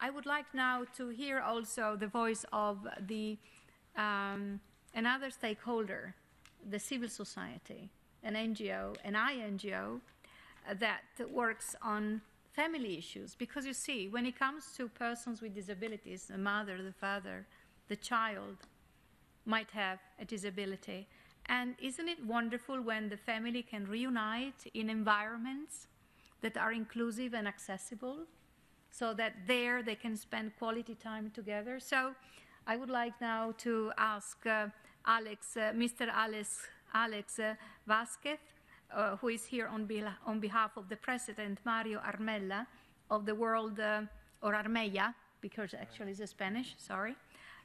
I would like now to hear also the voice of the um, another stakeholder, the civil society, an NGO, an INGO uh, that works on family issues. Because you see, when it comes to persons with disabilities, the mother, the father, the child might have a disability. And isn't it wonderful when the family can reunite in environments that are inclusive and accessible so that there they can spend quality time together? So I would like now to ask uh, Alex, uh, Mr. Alex, Alex uh, Vazquez, uh, who is here on, be on, behalf of the President Mario Armella of the World, uh, or Armella, because actually it's Spanish, sorry,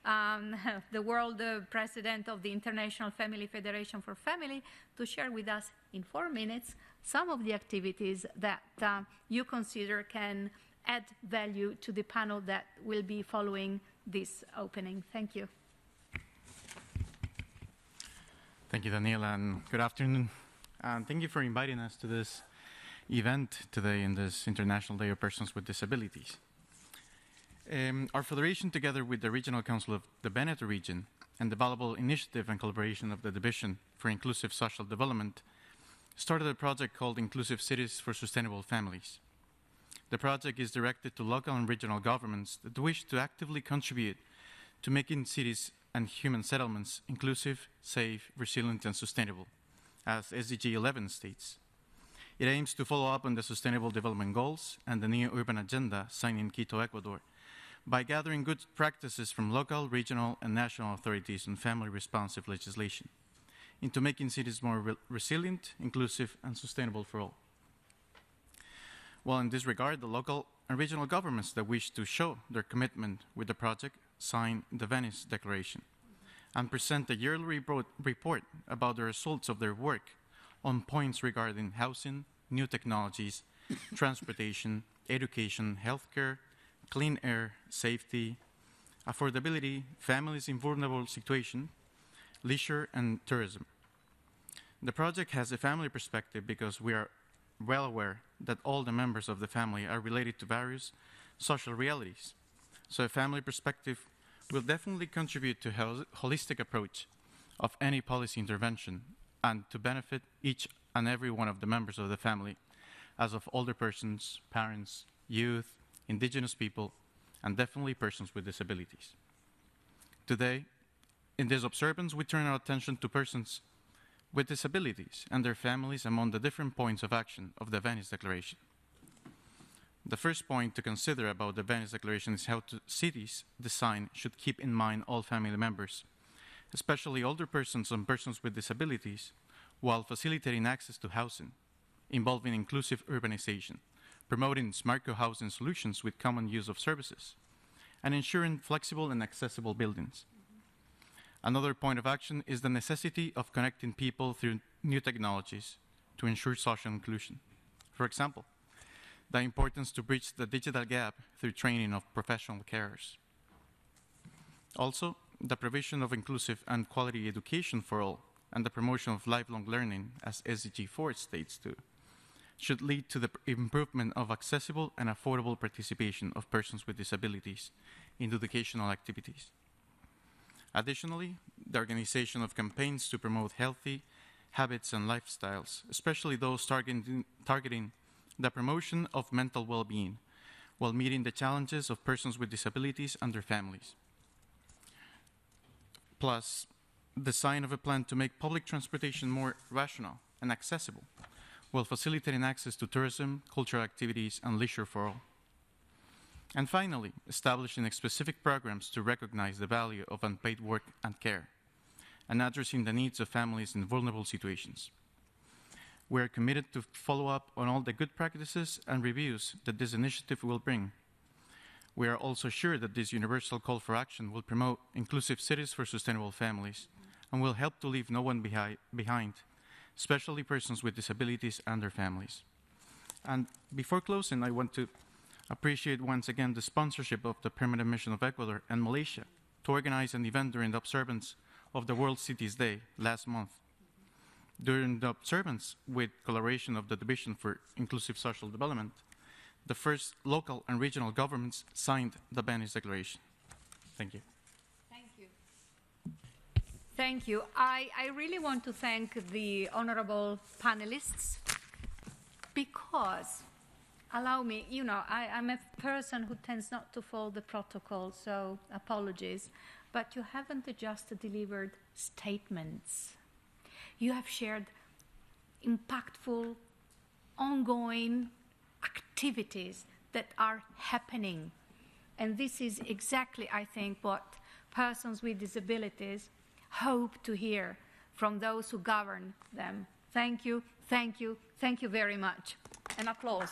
um, the World uh, President of the International Family Federation for Family, to share with us in four minutes some of the activities that uh, you consider can add value to the panel that will be following this opening. Thank you. Thank you, Daniela, and good afternoon. And thank you for inviting us to this event today in this International Day of Persons with Disabilities. Um, our federation, together with the Regional Council of the Veneto region and the valuable initiative and collaboration of the Division for Inclusive Social Development, started a project called Inclusive Cities for Sustainable Families. The project is directed to local and regional governments that wish to actively contribute to making cities and human settlements inclusive, safe, resilient, and sustainable, as SDG 11 states. It aims to follow up on the Sustainable Development Goals and the new urban agenda signed in Quito, Ecuador, by gathering good practices from local, regional, and national authorities on family responsive legislation into making cities more re resilient, inclusive, and sustainable for all. Well, in this regard, the local and regional governments that wish to show their commitment with the project sign the Venice Declaration and present a yearly report, report about the results of their work on points regarding housing, new technologies, transportation, education, healthcare, clean air, safety, affordability, families in vulnerable situation, leisure, and tourism. The project has a family perspective because we are well aware that all the members of the family are related to various social realities. So a family perspective will definitely contribute to a holistic approach of any policy intervention and to benefit each and every one of the members of the family, as of older persons, parents, youth, indigenous people, and definitely persons with disabilities. Today, in this observance, we turn our attention to persons with disabilities and their families among the different points of action of the Venice Declaration. The first point to consider about the Venice Declaration is how to, cities design should keep in mind all family members, especially older persons and persons with disabilities, while facilitating access to housing, involving inclusive urbanization, promoting smart co-housing solutions with common use of services, and ensuring flexible and accessible buildings. Another point of action is the necessity of connecting people through new technologies to ensure social inclusion. For example, the importance to bridge the digital gap through training of professional carers. Also, the provision of inclusive and quality education for all and the promotion of lifelong learning, as SDG 4 states too should lead to the improvement of accessible and affordable participation of persons with disabilities in educational activities. Additionally, the organization of campaigns to promote healthy habits and lifestyles, especially those targeting, targeting the promotion of mental well-being while meeting the challenges of persons with disabilities and their families. Plus, the sign of a plan to make public transportation more rational and accessible while facilitating access to tourism, cultural activities, and leisure for all. And finally, establishing specific programs to recognize the value of unpaid work and care, and addressing the needs of families in vulnerable situations. We are committed to follow up on all the good practices and reviews that this initiative will bring. We are also sure that this universal call for action will promote inclusive cities for sustainable families and will help to leave no one behi behind especially persons with disabilities and their families. And before closing, I want to appreciate once again the sponsorship of the Permanent Mission of Ecuador and Malaysia to organize an event during the observance of the World Cities Day last month. During the observance, with collaboration of the Division for Inclusive Social Development, the first local and regional governments signed the Venice Declaration. Thank you. Thank you. Thank you. I, I really want to thank the honorable panelists because, allow me, you know, I, I'm a person who tends not to follow the protocol, so apologies, but you haven't just delivered statements. You have shared impactful, ongoing activities that are happening. And this is exactly, I think, what persons with disabilities hope to hear from those who govern them. Thank you, thank you, thank you very much. An applause.